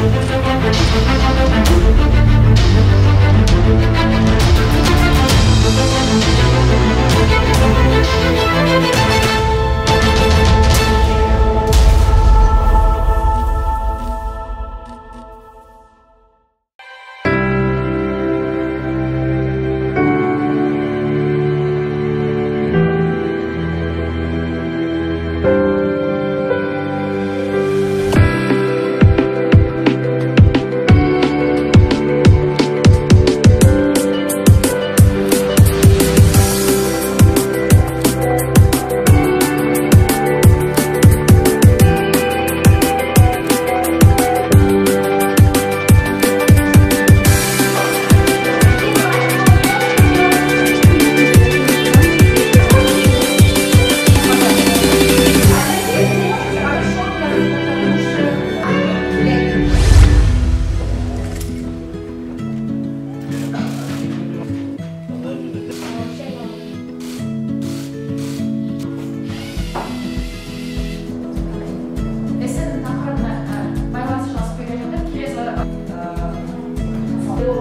Thank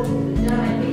No,